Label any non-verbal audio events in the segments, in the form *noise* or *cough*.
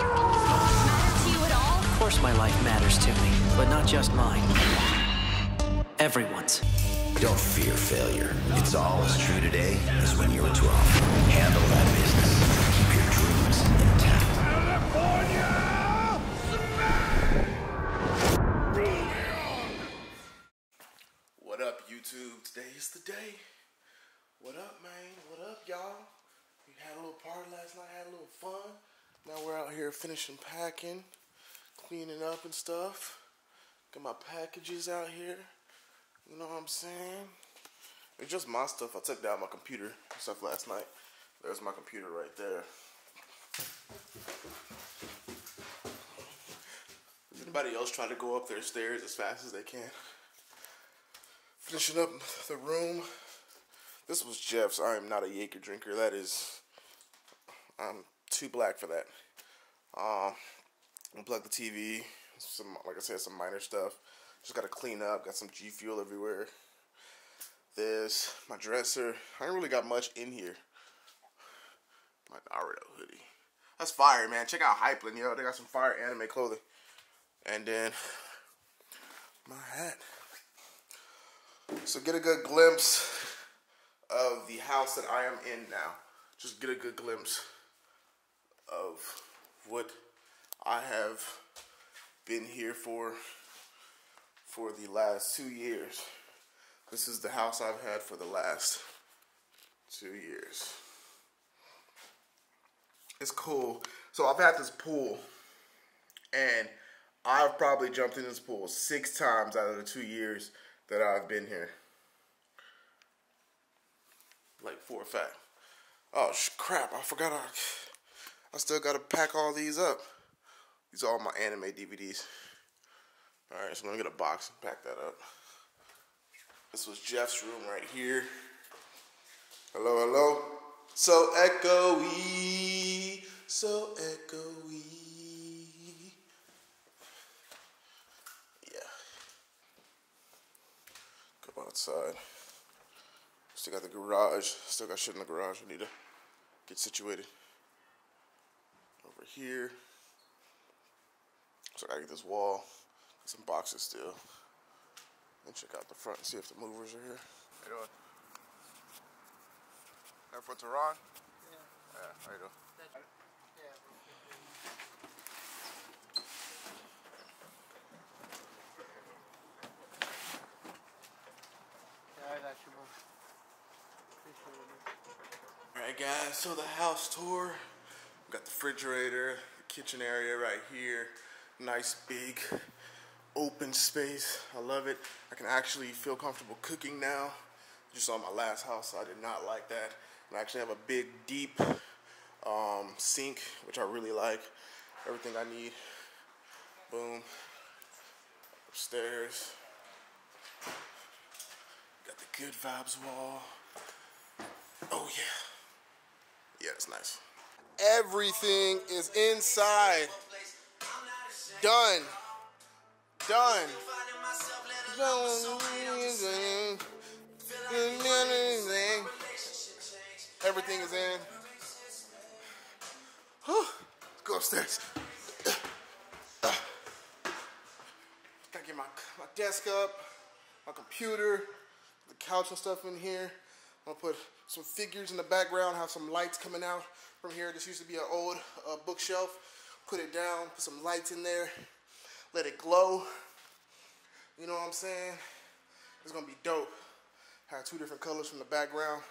Of course my life matters to me, but not just mine. Everyone's. Don't fear failure. It's all as true today as when you were 12. Handle that business. Keep your dreams intact. What up, YouTube? Today is the day. What up, man? What up, y'all? We had a little party last night, had a little fun. Now we're out here finishing packing, cleaning up and stuff. Got my packages out here. You know what I'm saying? It's just my stuff. I took down my computer stuff last night. There's my computer right there. Does anybody else try to go up their stairs as fast as they can? Finishing up the room. This was Jeff's. I am not a Jaeger drinker. That is, I'm too black for that. Um, unplug the TV. Some, like I said, some minor stuff. Just gotta clean up. Got some G Fuel everywhere. This, my dresser. I ain't really got much in here. My Naruto hoodie. That's fire, man. Check out Hypeland, yo. They got some fire anime clothing. And then my hat. So get a good glimpse of the house that I am in now. Just get a good glimpse of what I have been here for for the last two years. This is the house I've had for the last two years. It's cool. So I've had this pool and I've probably jumped in this pool six times out of the two years that I've been here. Like for a fact. Oh crap! I forgot. I, I still gotta pack all these up. These are all my anime DVDs. All right, so I'm gonna get a box and pack that up. This was Jeff's room right here. Hello, hello. So echoey, so echoey. Yeah. Go outside. Still got the garage. Still got shit in the garage. I need to get situated. Over here. So I gotta get this wall. Get some boxes still. And check out the front and see if the movers are here. How you doing? That for Terron? Yeah. Yeah, how you doing? Alright guys, so the house tour. We got the refrigerator, the kitchen area right here. Nice big open space. I love it. I can actually feel comfortable cooking now. You saw my last house, I did not like that. And I actually have a big, deep um, sink, which I really like. Everything I need. Boom. Upstairs. Got the good vibes wall. Oh yeah. Yeah, it's nice. Everything is inside. Done. Done. Everything is in. Whew. Go upstairs. Gotta get my, my desk up, my computer, the couch and stuff in here. Gonna put some figures in the background, have some lights coming out from here. This used to be an old uh, bookshelf. Put it down, put some lights in there, let it glow. You know what I'm saying? It's gonna be dope. Have two different colors from the background.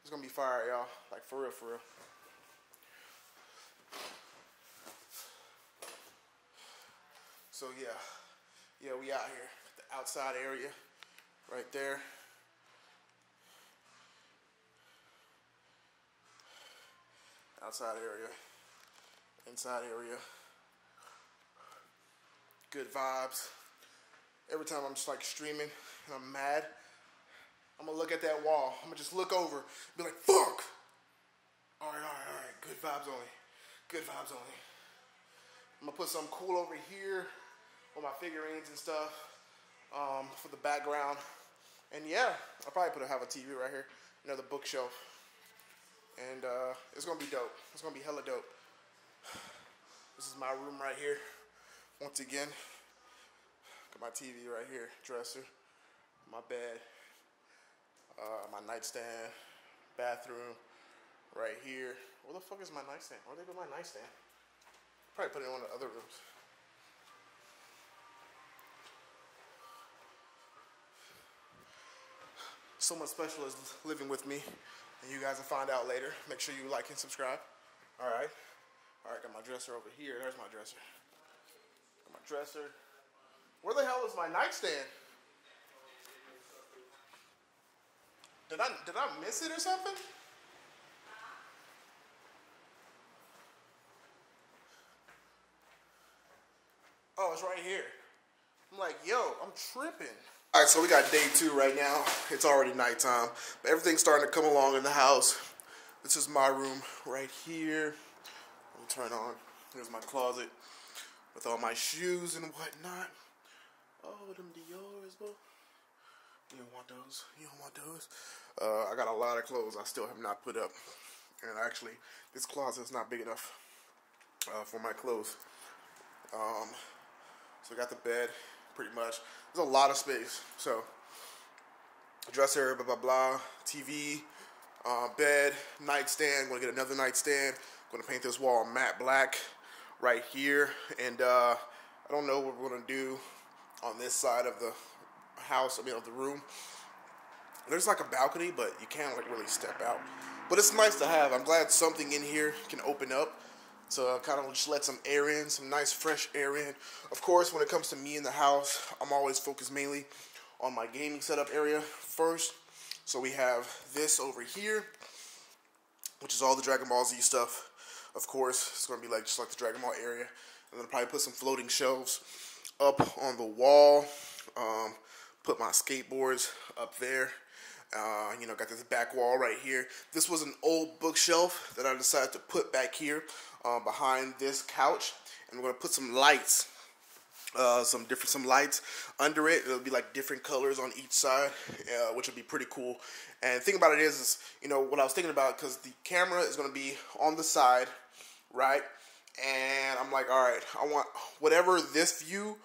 It's gonna be fire, y'all. Like for real, for real. So yeah, yeah, we out here. The outside area, right there. Outside area, inside area. Good vibes. Every time I'm just like streaming and I'm mad, I'm gonna look at that wall. I'm gonna just look over, be like, fuck! Alright, alright, alright. Good vibes only. Good vibes only. I'm gonna put something cool over here with my figurines and stuff um, for the background. And yeah, I'll probably put a, have a TV right here, another bookshelf. And uh, it's gonna be dope. It's gonna be hella dope. This is my room right here. Once again, got my TV right here, dresser, my bed, uh, my nightstand, bathroom, right here. Where the fuck is my nightstand? Where did they put my nightstand? Probably put it in one of the other rooms. Someone special is living with me, and you guys will find out later. Make sure you like and subscribe. All right. All right, got my dresser over here. There's my dresser. Got my dresser. Where the hell is my nightstand? Did I did I miss it or something? Oh, it's right here. I'm like, yo, I'm tripping. All right, so we got day two right now. It's already nighttime, but everything's starting to come along in the house. This is my room right here. Me turn on. Here's my closet with all my shoes and whatnot. Oh, them Dior's, bro. You don't want those. You don't want those. Uh, I got a lot of clothes I still have not put up. And actually, this closet is not big enough uh, for my clothes. Um, so I got the bed, pretty much. There's a lot of space. So, dresser, blah, blah, blah, TV, uh, bed, nightstand. Gonna get another nightstand. Gonna paint this wall matte black right here. And uh, I don't know what we're gonna do on this side of the house, I mean, of the room. There's like a balcony, but you can't like really step out. But it's nice to have. I'm glad something in here can open up to kind of just let some air in, some nice fresh air in. Of course, when it comes to me in the house, I'm always focused mainly on my gaming setup area first. So we have this over here, which is all the Dragon Ball Z stuff. Of course, it's going to be like just like the Dragon Ball area. And then I'll probably put some floating shelves up on the wall. Um, put my skateboards up there. Uh, you know, got this back wall right here. This was an old bookshelf that I decided to put back here uh, behind this couch, and we're gonna put some lights, uh, some different some lights under it. It'll be like different colors on each side, uh, which will be pretty cool. And the thing about it is, is you know what I was thinking about because the camera is gonna be on the side, right? And I'm like, all right, I want whatever this view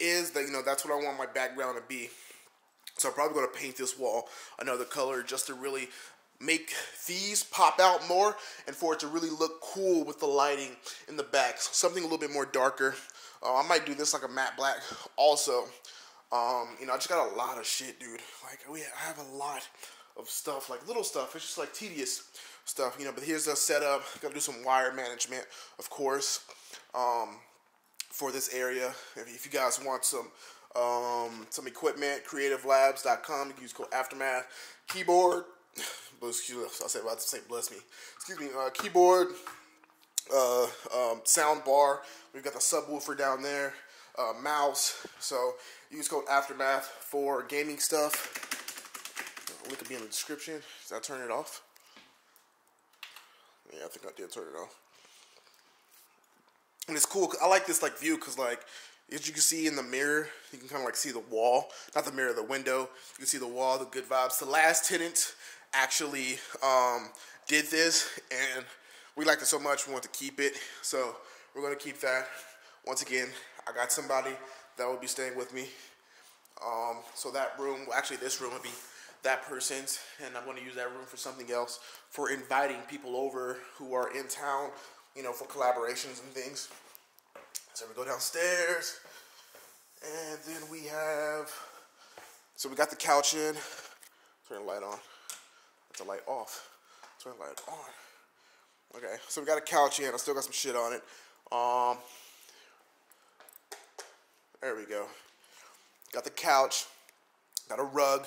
is that you know that's what I want my background to be. So I'm probably going to paint this wall another color just to really make these pop out more and for it to really look cool with the lighting in the back. So something a little bit more darker. Uh, I might do this like a matte black also. Um, you know, I just got a lot of shit, dude. Like, we I have a lot of stuff, like little stuff. It's just like tedious stuff, you know. But here's the setup. Got to do some wire management, of course, um, for this area. If, if you guys want some um, some equipment, creativelabs.com. You can use code Aftermath. Keyboard, *sighs* excuse I said about to say bless me. Excuse me, uh, keyboard, uh, um, sound bar. We've got the subwoofer down there, uh, mouse. So use code Aftermath for gaming stuff. Link will be in the description. Did I turn it off? Yeah, I think I did turn it off. And it's cool. I like this like view because like as you can see in the mirror, you can kind of like see the wall, not the mirror, the window. You can see the wall, the good vibes. The last tenant actually um, did this, and we liked it so much, we want to keep it. So we're gonna keep that. Once again, I got somebody that will be staying with me. Um, so that room, well, actually this room would be that person's, and I'm gonna use that room for something else, for inviting people over who are in town, you know, for collaborations and things. So we go downstairs, and then we have. So we got the couch in. Turn the light on. That's the light off. Turn the light on. Okay, so we got a couch in. I still got some shit on it. Um, there we go. Got the couch. Got a rug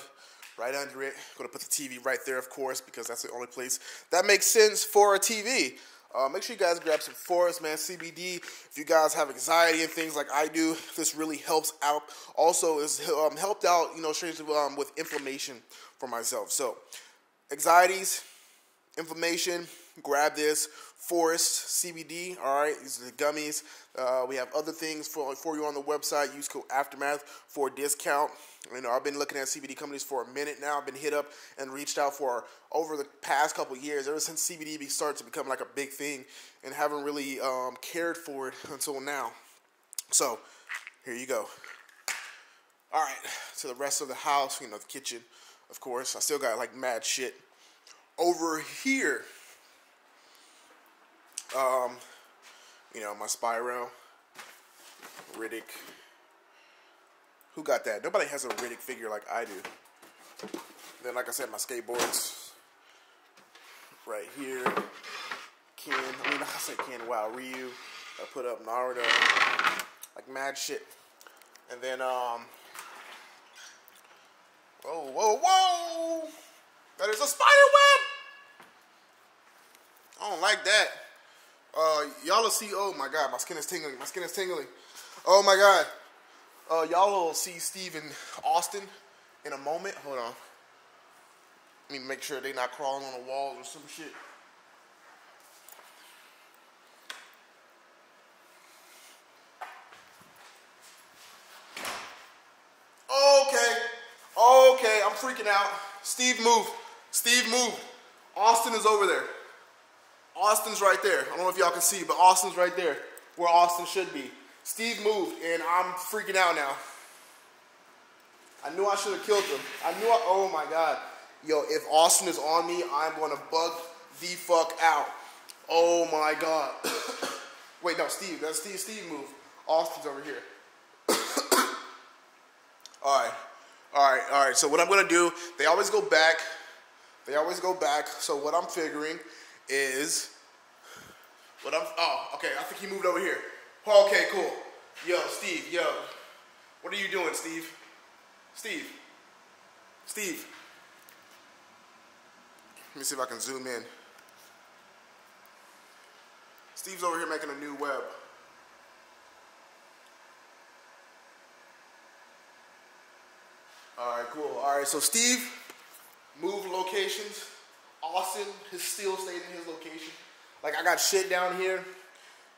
right under it. Gonna put the TV right there, of course, because that's the only place that makes sense for a TV. Uh, make sure you guys grab some Forest Man CBD. If you guys have anxiety and things like I do, this really helps out. Also, is um, helped out, you know, strangely um, with inflammation for myself. So, anxieties, inflammation, grab this. Forest CBD. All right, these are the gummies. Uh, we have other things for for you on the website. Use code Aftermath for a discount. You know, I've been looking at CBD companies for a minute now. I've been hit up and reached out for over the past couple years, ever since CBD started to become like a big thing, and haven't really um, cared for it until now. So, here you go. All right, to the rest of the house, you know, the kitchen, of course. I still got like mad shit over here. Um, you know, my Spyro, Riddick. Who got that? Nobody has a Riddick figure like I do. Then, like I said, my skateboards right here. Ken, I mean, I say Ken, wow, Ryu. I put up Naruto, like mad shit. And then, um, whoa, whoa, whoa! That is a spider web! I don't like that. Uh, y'all will see. Oh my god, my skin is tingling. My skin is tingling. Oh my god. Uh, y'all will see Steve and Austin in a moment. Hold on. Let me make sure they're not crawling on the walls or some shit. Okay. Okay, I'm freaking out. Steve, move. Steve, move. Austin is over there. Austin's right there. I don't know if y'all can see, but Austin's right there where Austin should be. Steve moved, and I'm freaking out now. I knew I should have killed him. I knew I, oh my God. Yo, if Austin is on me, I'm gonna bug the fuck out. Oh my God. *coughs* Wait, no, Steve, that's Steve, Steve move. Austin's over here. *coughs* all right, all right, all right. So what I'm gonna do, they always go back. They always go back. So what I'm figuring is what I'm. Oh, okay. I think he moved over here. Okay, cool. Yo, Steve. Yo, what are you doing, Steve? Steve. Steve. Let me see if I can zoom in. Steve's over here making a new web. All right, cool. All right, so Steve moved locations. Austin has still stayed in his location. Like I got shit down here.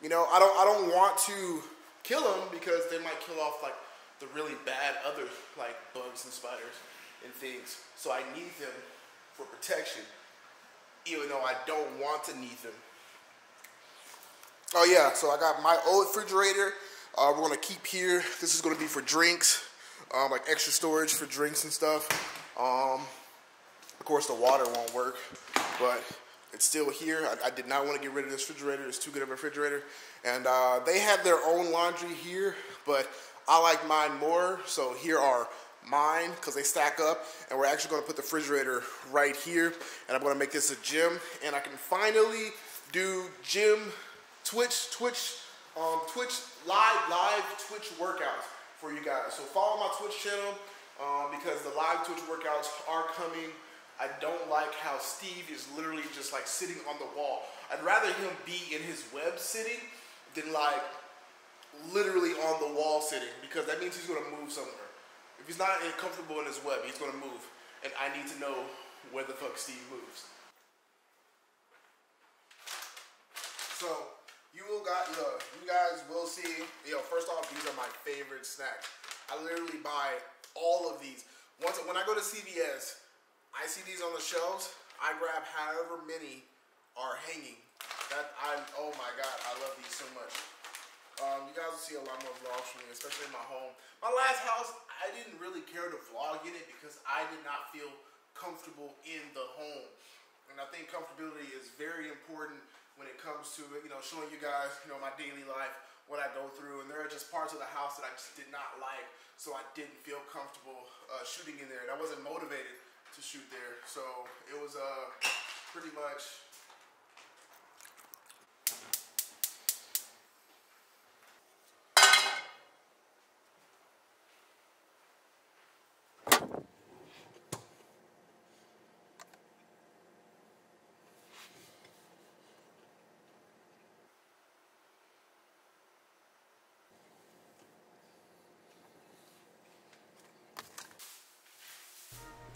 You know, I don't I don't want to kill them because they might kill off like the really bad other like bugs and spiders and things. So I need them for protection, even though I don't want to need them. Oh yeah, so I got my old refrigerator. Uh, we're gonna keep here. This is gonna be for drinks, um, like extra storage for drinks and stuff. Um, of course, the water won't work, but it's still here. I, I, did not want to get rid of this refrigerator. It's too good of a refrigerator. And uh, they have their own laundry here, but I like mine more. So here are mine because they stack up. And we're actually going to put the refrigerator right here. And I'm going to make this a gym. And I can finally do gym, Twitch, Twitch, um, Twitch, live, live Twitch workouts for you guys. So follow my Twitch channel um, because the live Twitch workouts are coming I don't like how Steve is literally just like sitting on the wall. I'd rather him be in his web sitting than like literally on the wall sitting because that means he's gonna move somewhere. If he's not comfortable in his web, he's gonna move. And I need to know where the fuck Steve moves. So you will got look, you guys will see, you know, first off, these are my favorite snacks. I literally buy all of these. Once when I go to CVS, I see these on the shelves. I grab however many are hanging. That I oh my god, I love these so much. Um, you guys will see a lot more vlogs from me, especially in my home. My last house, I didn't really care to vlog in it because I did not feel comfortable in the home. And I think comfortability is very important when it comes to you know showing you guys you know my daily life, what I go through, and there are just parts of the house that I just did not like, so I didn't feel comfortable uh, shooting in there, and I wasn't motivated to shoot there. So it was uh, pretty much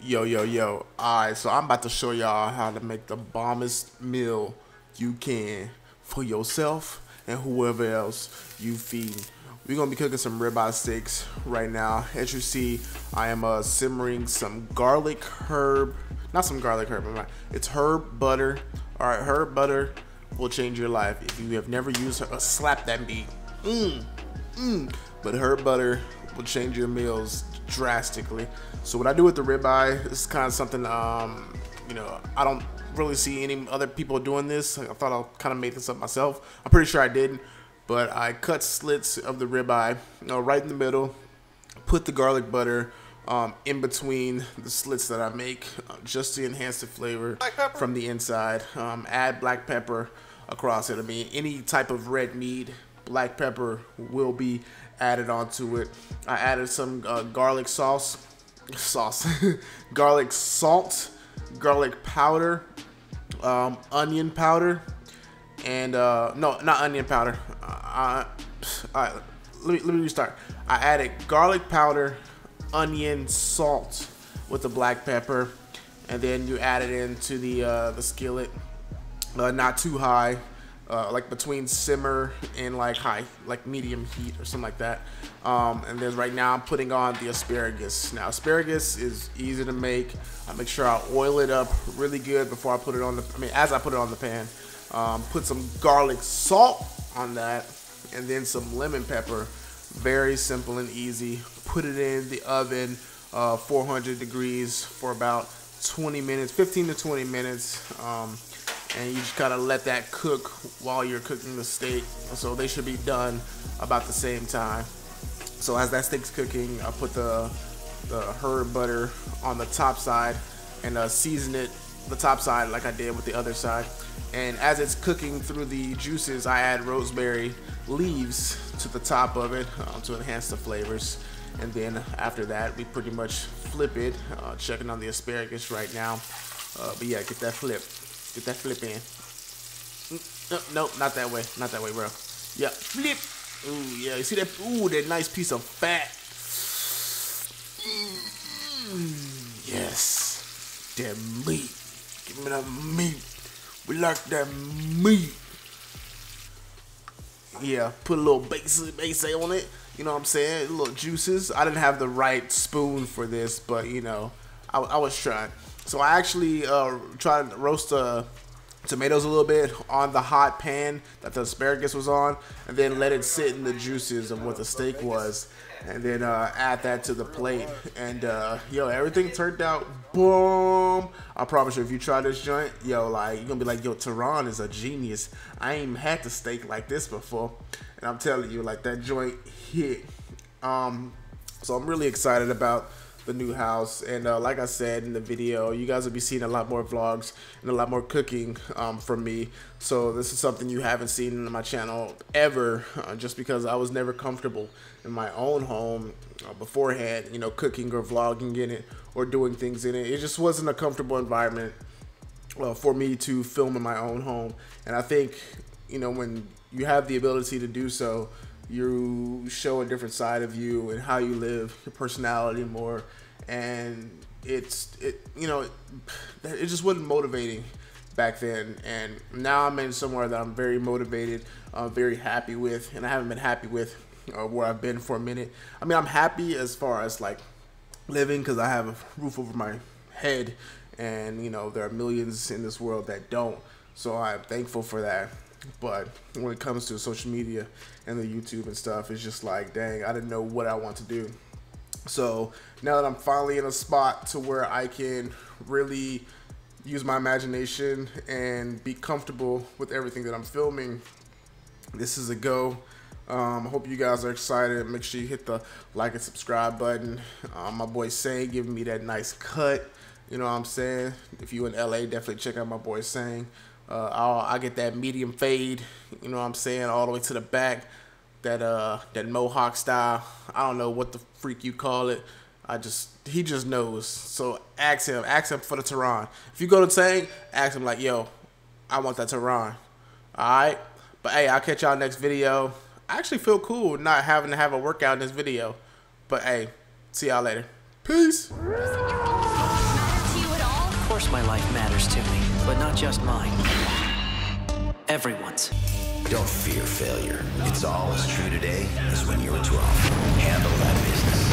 Yo, yo, yo. Alright, so I'm about to show y'all how to make the bombest meal you can for yourself and whoever else you feed. We're gonna be cooking some ribeye steaks right now. As you see, I am uh, simmering some garlic herb, not some garlic herb, it's herb butter. All right, herb butter will change your life. If you have never used her, uh, slap that meat. Mmm, mmm. But herb butter will change your meals drastically. So what I do with the ribeye is kind of something, um, you know, I don't really see any other people doing this. I thought I'll kind of make this up myself. I'm pretty sure I didn't, but I cut slits of the ribeye, you know, right in the middle, put the garlic butter um, in between the slits that I make, uh, just to enhance the flavor from the inside. Um, add black pepper across it. I mean, any type of red meat, black pepper will be added onto it. I added some uh, garlic sauce, sauce, *laughs* garlic salt, garlic powder, um, onion powder, and uh, no, not onion powder. All right, let me let me restart. I added garlic powder, onion, salt with the black pepper, and then you add it into the uh, the skillet. Uh, not too high, uh, like between simmer and like high, like medium heat or something like that. Um, and then right now I'm putting on the asparagus. Now asparagus is easy to make. I make sure I oil it up really good before I put it on the. I mean, as I put it on the pan, um, put some garlic salt on that, and then some lemon pepper. Very simple and easy. Put it in the oven, uh, 400 degrees for about 20 minutes, 15 to 20 minutes. Um, and you just kind of let that cook while you're cooking the steak. So they should be done about the same time. So as that steak's cooking, I put the the herb butter on the top side and uh, season it the top side like I did with the other side. And as it's cooking through the juices, I add rosemary leaves to the top of it uh, to enhance the flavors. And then after that, we pretty much flip it. Uh, checking on the asparagus right now. Uh, but yeah, get that flip. Get that flip in. No, nope, not that way. Not that way, bro. Yeah, flip. Ooh, yeah. You see that? Ooh, that nice piece of fat. Mm, yes. That meat. Give me that meat. We like that meat. Yeah, put a little base, base on it. You know what I'm saying? Little juices. I didn't have the right spoon for this, but you know, I, I was trying. So I actually uh, tried to roast the tomatoes a little bit on the hot pan that the asparagus was on, and then let it sit in the juices of what the steak was, and then uh, add that to the plate. And uh, yo, everything turned out boom. I promise you, if you try this joint, yo, like you're gonna be like, yo, Terron is a genius. I ain't had the steak like this before, and I'm telling you, like that joint hit. Um, so I'm really excited about the new house. And uh, like I said in the video, you guys will be seeing a lot more vlogs and a lot more cooking um, from me. So this is something you haven't seen in my channel ever, uh, just because I was never comfortable in my own home uh, beforehand, you know, cooking or vlogging in it or doing things in it. It just wasn't a comfortable environment uh, for me to film in my own home. And I think, you know, when you have the ability to do so, you show a different side of you and how you live, your personality more, and it's it you know it, just wasn't motivating back then, and now I'm in somewhere that I'm very motivated, uh, very happy with, and I haven't been happy with uh, where I've been for a minute. I mean, I'm happy as far as like living because I have a roof over my head, and you know there are millions in this world that don't. So I'm thankful for that. But when it comes to social media and the YouTube and stuff, it's just like, dang, I didn't know what I want to do. So now that I'm finally in a spot to where I can really use my imagination and be comfortable with everything that I'm filming, this is a go. Um, I hope you guys are excited. Make sure you hit the like and subscribe button. Um, my boy Sang giving me that nice cut. You know what I'm saying? If you in LA, definitely check out my boy Sang. Uh, I'll, I get that medium fade, you know what I'm saying, all the way to the back. That uh, that mohawk style. I don't know what the freak you call it. I just he just knows. So ask him, ask him for the Terron. If you go to Sang, ask him like, yo, I want that Terron. All right. But hey, I'll catch y'all next video. I actually feel cool not having to have a workout in this video. But hey, see y'all later. Peace. Of course my life matters to me, but not just mine. Everyone's. Don't fear failure. It's all as true today as when you were 12. Handle that business.